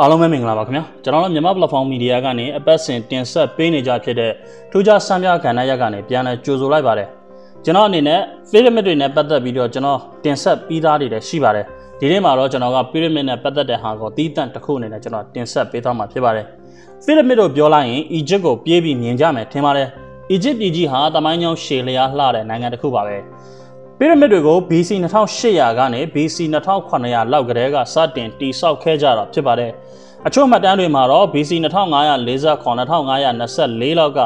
အားလုံးပဲမင်္ဂလာပါခင်ဗျာကျွန်တော်တို့မြန်မာ platform media ကနေအပတ်စဉ်တင်ဆက်ပေးနေကြဖြစ်တဲ့ထူးခြားစံပြကဏ္ဍရက်ကနေပြန်လည်ကြိုဆိုလိုက်ပါတယ်ကျွန်တော်အနေနဲ့ pyramid တွေနဲ့ပတ်သက်ပြီးတော့ကျွန်တော်တင်ဆက်ပြီးသားတွေလည်းရှိပါတယ်ဒီနေ့မှာတော့ကျွန်တော်က pyramid နဲ့ပတ်သက်တဲ့ဟာကိုတီးတန့်တစ်ခုအနေနဲ့ကျွန်တော်တင်ဆက်ပေးသွားမှာဖြစ်ပါတယ် pyramid တို့ပြောလိုက်ရင် Egypt ကိုပြေးပြီးမြင်ကြမယ်ထင်ပါတယ် Egypt ပြည်ကြီးဟာတမိုင်းကြောင်းရှည်လျားလှတဲ့နိုင်ငံတစ်ခုပါပဲ ပီရမစ်တွေကို BC 2800ကနေ BC 2900လောက်ကတည်းကစတင်တည်ဆောက်ခဲ့ကြတာဖြစ်ပါတယ်။အချို့မှတ်တမ်းတွေမှာတော့ BC 2549 2524လောက်က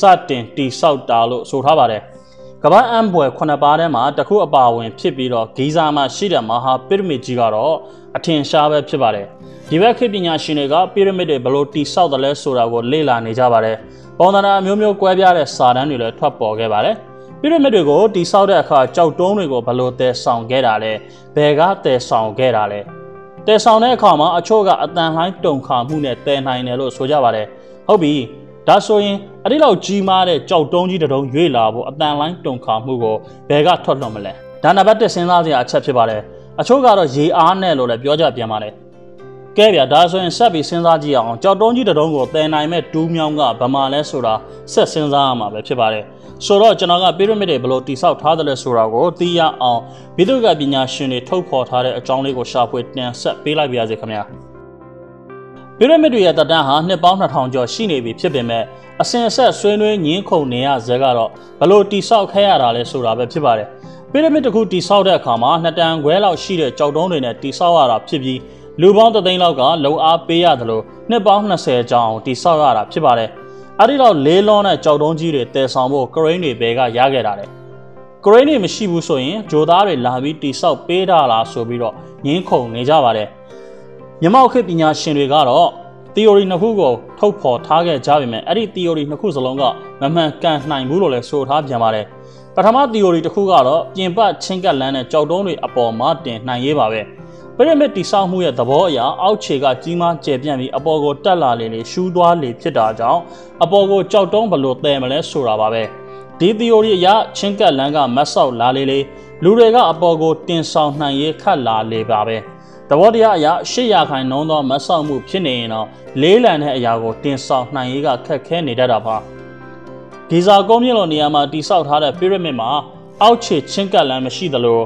စတင်တည်ဆောက်တာလို့ဆိုထားပါတယ်။ကမ္ဘာအံပွဲ9ပါးထဲမှာတစ်ခုအပါအဝင်ဖြစ်ပြီးတော့ဂီဇာမှာရှိတဲ့မဟာပီရမစ်ကြီးကတော့အထင်ရှားပဲဖြစ်ပါတယ်။ဒီဘက်ခေတ်ပညာရှင်တွေကပီရမစ်တွေဘယ်လိုတည်ဆောက်တယ်လဲဆိုတာကိုလေ့လာနေကြပါတယ်။ပုံသဏ္ဍာန်အမျိုးမျိုးကွဲပြားတဲ့စာတမ်းတွေလည်းထွက်ပေါ်ခဲ့ပါတယ်။ ပီရမစ်တွေကိုတိဆောက်တဲ့အခါကြောက်တုံးတွေကိုဘယ်လိုတည်ဆောင်ခဲ့တာလဲဘယ်ကတည်ဆောင်ခဲ့တာလဲတည်ဆောင်တဲ့အခါမှာအချို့ကအတန်လှိုင်းတုံခါမှုနဲ့တည်နိုင်တယ်လို့ဆိုကြပါတယ်ဟုတ်ပြီဒါဆိုရင်အဲ့ဒီလောက်ကြီးမားတဲ့ကြောက်တုံးကြီးတုံးရွေ့လာဖို့အတန်လှိုင်းတုံခါမှုကိုဘယ်ကထွက်လွှတ်မလဲဒါနံပါတ်1စဉ်းစားစရာအချက်ဖြစ်ပါတယ်အချို့ကတော့ရေအားနဲ့လို့လည်းပြောကြပြန်ပါတယ်ကဲဗျာဒါဆိုရင်ဆက်ပြီးစဉ်းစားကြည့်အောင်ကြောက်တုံးကြီးတုံးကိုတည်နိုင်မဲ့တူးမြောင်းကဗမာလဲဆိုတာဆက်စဉ်းစားရမှာပဲဖြစ်ပါတယ် ဆိုတော့ကျွန်တော်ကပီရမစ်တွေဘယ်လိုတိဆောက်ထားတယ်လဲဆိုတာကိုသိရအောင်ဘိသုကပညာရှင်တွေထုတ်ဖော်ထားတဲ့အကြောင်းလေးကိုရှာဖွေတင်ဆက်ပေးလိုက်ပါရစေခင်ဗျာပီရမစ်တွေရဲ့တတန်းဟာနှစ်ပေါင်း2000ကျော်ရှိနေပြီဖြစ်ပေမဲ့အစဉ်အဆက်ဆွေးနွေးညင်းခုန်နေရဇက်ကတော့ဘလို့တိဆောက်ခဲ့ရတာလဲဆိုတာပဲဖြစ်ပါတယ်ပီရမစ်တစ်ခုတိဆောက်တဲ့အခါမှာနှစ်တန်ခွဲလောက်ရှိတဲ့ကြောက်တုံးတွေနဲ့တိဆောက်ရတာဖြစ်ပြီးလူပေါင်းသသိန်းလောက်ကလုံအားပေးရတယ်လို့နှစ်ပေါင်း20ကျော်အောင်တိဆောက်ရတာဖြစ်ပါတယ် အဲ့ဒီတော့လေးလွန်တဲ့ကြောက်တုံးကြီးတွေတည်ဆောင်ဖို့ကရိန်းတွေဘဲကရခဲ့တာလေကရိန်းတွေမရှိဘူးဆိုရင်ဂျိုသားတွေလာပြီးတိဆောက်ပေးတာလားဆိုပြီးတော့ငင်းခုန်နေကြပါတယ်မြမောက်ခေတ်ပညာရှင်တွေကတော့ theory နှစ်ခုကိုထုတ်ဖော်ထားခဲ့ကြပေမဲ့အဲ့ဒီ theory နှစ်ခုစလုံးကမမှန်ကန်နိုင်ဘူးလို့လည်းဆိုထားပြန်ပါတယ်ပထမ theory တစ်ခုကတော့ပြင်ပချင်းကပ်လန်းတဲ့ကြောက်တုံးတွေအပေါ်မှာတင်နိုင်ရေးပါပဲ။ ပရမစ်တိဆောက်မှုရဲ့သဘောအရအောက်ခြေကကြီးမားကျယ်ပြန့်ပြီးအပေါ်ကိုတက်လာလေလေရှူးသွားလေဖြစ်တာကြောင့်အပေါ်ကိုကြောက်တုံးဘလို့တည်မလဲဆိုတာပါပဲဒီ theory အရချင်းကပ်လန်းကမတ်ဆောက်လာလေလေလူတွေကအပေါ်ကိုတင်ဆောင်နိုင်ရေးခတ်လာလေပါပဲသဘောတရားအရ800ခိုင်နှုန်းသောမတ်ဆောက်မှုဖြစ်နေရင်တော့လေးလံတဲ့အရာကိုတင်ဆောင်နိုင်ရေးကခက်ခဲနေတတ်တာပါဂီဇာကုန်းမြင့်လိုနေရာမှာတိဆောက်ထားတဲ့ pyramid မှာအောက်ခြေချင်းကပ်လန်းမရှိသလို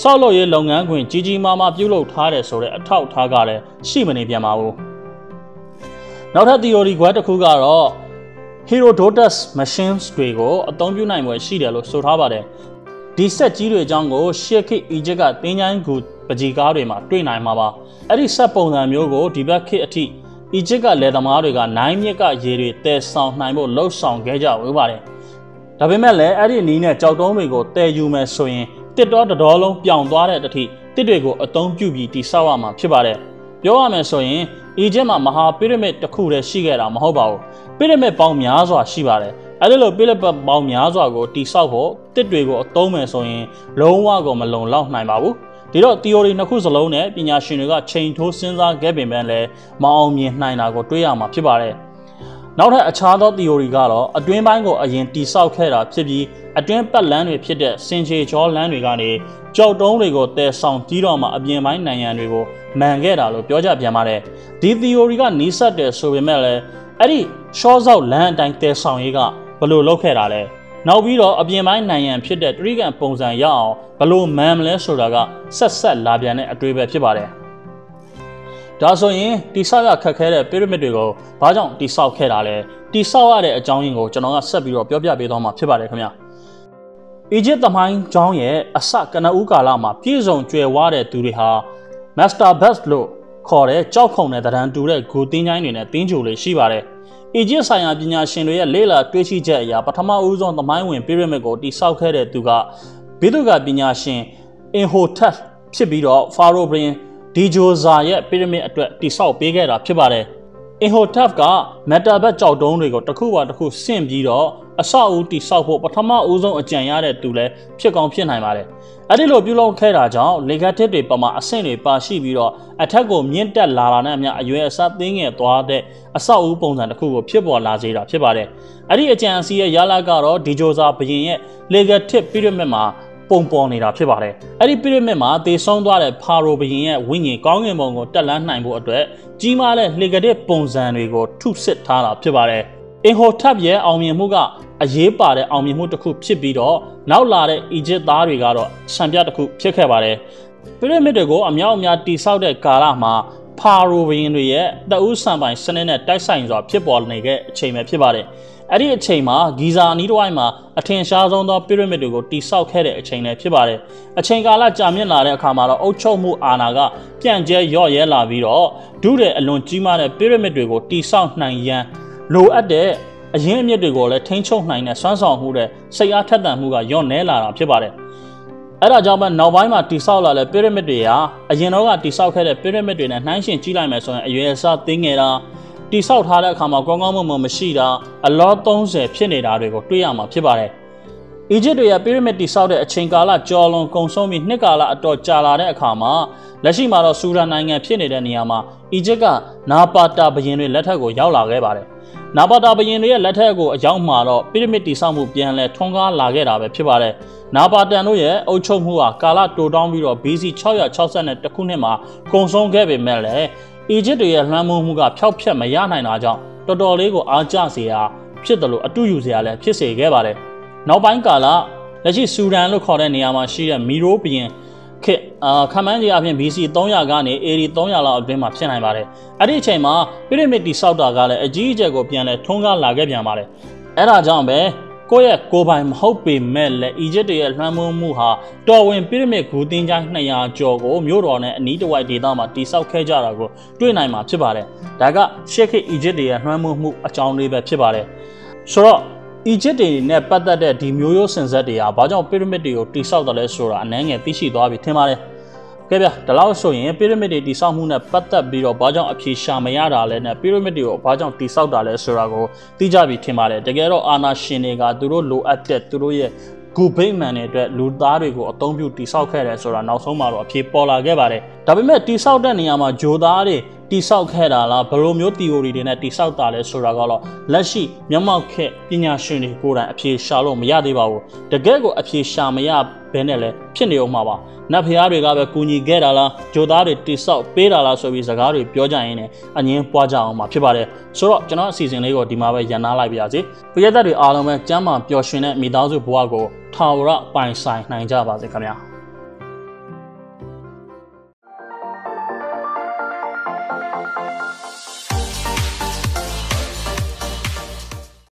ဆောက်လုပ်ရေးလုပ်ငန်းခွင်ကြီးကြီးမားမားပြုလုပ်ထားတယ်ဆိုတဲ့အထောက်အထားကလည်းရှိမနေပြန်ပါဘူးနောက်ထပ် theory ကွဲတစ်ခုကတော့ Herodotus machines တွေကိုအသုံးပြုနိုင်ွယ်ရှိတယ်လို့ဆိုထားပါတယ်ဒီဆက်ကြီးတွေအကြောင်းကိုရှေ့ခေတ်အီဂျစ်ကတင်းချိုင်းကူပကြီကားတွေမှာတွေ့နိုင်မှာပါအဲ့ဒီဆက်ပုံစံမျိုးကိုဒီဘက်ခေတ်အထိအီဂျစ်ကလယ်သမားတွေကနိုင်မြစ်ကရေတွေတည်ဆောင်နိုင်ဖို့လှုပ်ဆောင်ခဲ့ကြဝေးပါတယ်ဒါပေမဲ့လည်းအဲ့ဒီအနည်းနဲ့ကြောက်တုံးတွေကိုတည်ယူမယ်ဆိုရင် တစ်တော်တတော်လုံးပြောင်သွားတဲ့အထိတစ်တွေကိုအသုံးပြုပြီးတိဆောက်ရမှာဖြစ်ပါတယ်။ပြောရမယ်ဆိုရင်အီဂျစ်မှာမဟာပီရမစ်တစ်ခုတည်းရှိခဲ့တာမဟုတ်ပါဘူး။ပီရမစ်ပေါင်းများစွာရှိပါတယ်။အဲဒီလိုပီရမစ်ပေါင်းများစွာကိုတိဆောက်ဖို့တစ်တွေကိုအသုံးမယ်ဆိုရင်လုံးဝကိုမလုံလောက်နိုင်ပါဘူး။ဒီတော့ theory နှစ်ခုစလုံးနဲ့ပညာရှင်တွေကချိန်ထိုးစဉ်းစားခဲ့ပေမဲ့လည်းမအောင်မြင်နိုင်တာကိုတွေးရမှာဖြစ်ပါတယ်။ နောက်ထပ်အခြားသော theory ကတော့အတွင်းပိုင်းကိုအရင်တိဆောက်ခဲ့တာဖြစ်ပြီးအတွင်းပတ်လန်းတွေဖြစ်တဲ့စင်ချေချောလန်းတွေကနေကြောက်တုံးတွေကိုတည်ဆောင်ကြီးတော့မှအပြင်ပိုင်းနိုင်ငံတွေကိုမှန်ခဲ့တာလို့ပြောကြပြန်ပါတယ်ဒီ theory ကနီးစပ်တယ်ဆိုပေမဲ့လည်းအဲ့ဒီ short ဆောက်လန်းအတိုင်းတည်ဆောင်ရေးကဘလို့လုပ်ခဲ့တာလဲနောက်ပြီးတော့အပြင်ပိုင်းနိုင်ငံဖြစ်တဲ့တရိကန်ပုံစံရအောင်ဘလို့မှန်မလဲဆိုတာကဆက်ဆက်လာပြန်တဲ့အတွေ့ပဲဖြစ်ပါတယ် ဒါဆိုရင်တိဆောက်ရခက်ခဲတဲ့ pyramid တွေကိုဘာကြောင့်တိဆောက်ခဲ့တာလဲတိဆောက်ရတဲ့အကြောင်းရင်းကိုကျွန်တော်ကဆက်ပြီးတော့ပြောပြပေးသွားမှာဖြစ်ပါတယ်ခင်ဗျာအီဂျစ်သမိုင်းကျောင်းရဲ့အစကနဦးကာလမှာပြည်စုံကျွယ်ဝတဲ့သူတွေဟာ Master Best လို့ခေါ်တဲ့ကြောက်ခုံတဲ့တရံတူတဲ့ဂူတင်းချိုင်းတွေနဲ့တင်းကြိုလေးရှိပါတယ်အီဂျစ်ဆိုင်ရာပညာရှင်တွေရဲ့လေ့လာတွေ့ရှိချက်အရပထမဦးဆုံးသမိုင်းဝင် pyramid ကိုတိဆောက်ခဲ့တဲ့သူကဘိသုကပညာရှင် Inhotep ဖြစ်ပြီးတော့ Pharaoh ဘရင် ဒီဂျိုဇာရဲ့ပီရမစ်အတွက်တိဆောက်ပေးခဲ့တာဖြစ်ပါတယ်အင်ဟိုတက်ဖ်ကမက်တာဘက်ကြောက်တုံးတွေကိုတစ်ခုပါတစ်ခုဆင့်ပြီးတော့အဆောက်အဦတိဆောက်ဖို့ပထမဦးဆုံးအကြံရတဲ့သူလည်းဖြစ်ကောင်းဖြစ်နိုင်ပါတယ်အဲ့ဒီလိုပြုလုပ်ခဲ့တာကြောင့်လေဂတ်တစ်တွေပမာအဆင့်တွေပါရှိပြီးတော့အထက်ကိုမြင့်တက်လာတာနဲ့အမျှအရွယ်အစားသင်းငယ်သွားတဲ့အဆောက်အဦပုံစံတစ်ခုကိုဖြစ်ပေါ်လာစေတာဖြစ်ပါတယ်အဲ့ဒီအကြံအစီရဲ့ရလာကတော့ဒီဂျိုဇာဘရင်ရဲ့လေဂတ်တစ်ပီရမစ်မှာ ပုံပေါ်နေတာဖြစ်ပါတယ်အဲ့ဒီ pyramid မှာတေဆုံးသွားတဲ့ဖာရိုဘုရင်ရဲ့ဝိညာဉ်ကောင်းကင်ဘုံကိုတက်လန်းနိုင်ဖို့အတွက်ကြီးမားတဲ့လှေကတဲ့ပုံစံတွေကိုထုစစ်ထားတာဖြစ်ပါတယ်အင်ဟိုထပ်ရဲ့အောင်မြင်မှုကအရေးပါတဲ့အောင်မြင်မှုတစ်ခုဖြစ်ပြီးတော့နောက်လာတဲ့အီဂျစ်သားတွေကတော့စံပြတစ်ခုဖြစ်ခဲ့ပါတယ်ပရမစ်တွေကိုအမြောက်အများတိဆောက်တဲ့ကာလမှာဖာရိုဘရင်တွေရဲ့တအူးဆံပိုင်စနစ်နဲ့တိုက်ဆိုင်စွာဖြစ်ပေါ်နေတဲ့အချိန်ပဲဖြစ်ပါတယ်။ အဲ့ဒီအချိန်မှာဂီဇာအနီးတစ်ဝိုက်မှာအထင်ရှားဆုံးသောပီရမစ်တွေကိုတိဆောက်ခဲ့တဲ့အချိန်လည်းဖြစ်ပါတယ်။အချိန်ကာလကြာမြင့်လာတဲ့အခါမှာတော့အုပ်ချုပ်မှုအာဏာကပြန့်ကျဲရော့ရဲလာပြီးတော့ဒုတဲ့အလွန်ကြီးမားတဲ့ပီရမစ်တွေကိုတိဆောက်နိုင်ရန်လိုအပ်တဲ့အရင်းအမြစ်တွေကိုလည်းထိန်းချုပ်နိုင်တဲ့စွမ်းဆောင်မှုတဲ့စိတ်အားထက်သန်မှုကညော့နဲလာတာဖြစ်ပါတယ်။အဲ့ဒါကြောင့်ပဲနောက်ပိုင်းမှာတိဆောက်လာတဲ့ပီရမစ်တွေဟာအရင်တော့ကတိဆောက်ခဲ့တဲ့ပီရမစ်တွေနဲ့နှိုင်းယှဉ်ကြည့်လိုက်မယ်ဆိုရင်အရွယ်အစားသေးငယ်တာ တိဆောက်ထားတဲ့အခါမှာကောင်းကောင်းမွန်မွန်မရှိတာအလော30ဖြစ်နေတာတွေကိုတွေ့ရမှာဖြစ်ပါတယ်။အီဂျစ်တွေရဲ့ပီရမစ်တိဆောက်တဲ့အချိန်ကာလကျော်လွန်ကုန်ဆုံးပြီးနှစ်ကာလအတော်ကြာလာတဲ့အခါမှာလက်ရှိမှာတော့ဆူဒန်နိုင်ငံဖြစ်နေတဲ့နေရာမှာအီဂျစ်ကနာပါတာဘရင်တွေလက်ထက်ကိုရောက်လာခဲ့ပါတယ်။နာပါတာဘရင်တွေရဲ့လက်ထက်ကိုအရောက်မှာတော့ပိရမစ်တိဆောက်မှုပြန်လဲထွန်းကားလာခဲ့တာပဲဖြစ်ပါတယ်။နာပါတန်တို့ရဲ့အုပ်ချုပ်မှုဟာကာလတိုတောင်းပြီးတော့ BC 662ခုနှစ်မှာကုန်ဆုံးခဲ့ပေမဲ့လည်း အီဂျစ်တွေရဲ့လွှမ်းမိုးမှုကဖျောက်ဖျက်မရနိုင်တာကြောင့်တော်တော်လေးကိုအားကျစေရာဖြစ်တယ်လို့အတူယူစရာလည်းဖြစ်စေခဲ့ပါတယ်။နောက်ပိုင်းကာလလက်ရှိဆူဒန်လို့ခေါ်တဲ့နေရာမှာရှိတဲ့မီရိုဘရင်ခေအာခမန်းကြီးအပြင် BC 300ကနေ AD 300လောက်အတွင်းမှာဖြစ်နိုင်ပါတယ်။အဲ့ဒီအချိန်မှာပိရမစ်တိဆောက်တာကလည်းအကြီးအကျယ်ကိုပြန်လဲထုံးကားလာခဲ့ပြန်ပါတယ်။အဲ့ဒါကြောင့်ပဲ ကိုယ့်ရဲ့ကိုပိုင်မဟုတ်ပေမဲ့လည်းအီဂျစ်ရဲ့လွှမ်းမိုးမှုဟာတော်ဝင်ပိရမစ်ဂူတင်းချိုင်း200ကျော်ကိုမြို့တော်နဲ့အနီးတစ်ဝိုက်ဒေသမှာတိစောက်ခဲ့ကြတာကိုတွေ့နိုင်မှာဖြစ်ပါတယ်။ဒါကရှေ့ခေတ်အီဂျစ်ရဲ့လွှမ်းမိုးမှုအကြောင်းလေးပဲဖြစ်ပါတယ်။ဆိုတော့အီဂျစ်တွေနဲ့ပတ်သက်တဲ့ဒီမျိုးရိုးစင်ဆက်တွေကဘာကြောင့်ပီရမစ်တွေကိုတိစောက်တယ်လဲဆိုတာအနည်းငယ်သိရှိသွားပြီထင်ပါတယ်။ ကဲဗျာဒါလို့ဆိုရင်ပီရမစ်တွေတိစောက်မှုနဲ့ပတ်သက်ပြီးတော့ဘာကြောင့်အဖြေရှာမရတာလဲနဲ့ပီရမစ်တွေကိုဘာကြောင့်တိစောက်တာလဲဆိုတာကိုသိကြပြီထင်ပါတယ်။တကယ်တော့အာနာရှင်တွေကသူတို့လိုအပ်တဲ့သူတို့ရဲ့ဂူဘိတ်မန်တွေအတွက်လူသားတွေကိုအသုံးပြုတိစောက်ခဲ့တယ်ဆိုတာနောက်ဆုံးမှာတော့အဖြေပေါ်လာခဲ့ပါတယ်။ဒါပေမဲ့တိစောက်တဲ့နေရာမှာဂျိုသားတွေ တိဆောက်ခဲ့တာလားဘယ်လိုမျိုး theory တွေနဲ့တိဆောက်တာလဲဆိုတာကတော့လက်ရှိမျက်မှောက်ခေပညာရှင်တွေကိုယ်တိုင်အဖြေရှာလို့မရသေးပါဘူးတကယ်ကိုအဖြေရှာမရဘဲနဲ့လည်းဖြစ်နေအောင်မှာပါနတ်ဖျားတွေကပဲကူညီခဲ့တာလားဂျိုသားတွေတိဆောက်ပေးတာလားဆိုပြီးစကားတွေပြောကြရင်လည်းအငင်းပွားကြအောင်မှာဖြစ်ပါတယ်ဆိုတော့ကျွန်တော်အစီအစဉ်လေးကိုဒီမှာပဲရန်နာလိုက်ပါရစေပရိသတ်တွေအားလုံးပဲကျမ်းမာပျော်ရွှင်တဲ့မိသားစုဘဝကိုထာဝရပိုင်ဆိုင်နိုင်ကြပါစေခင်ဗျာ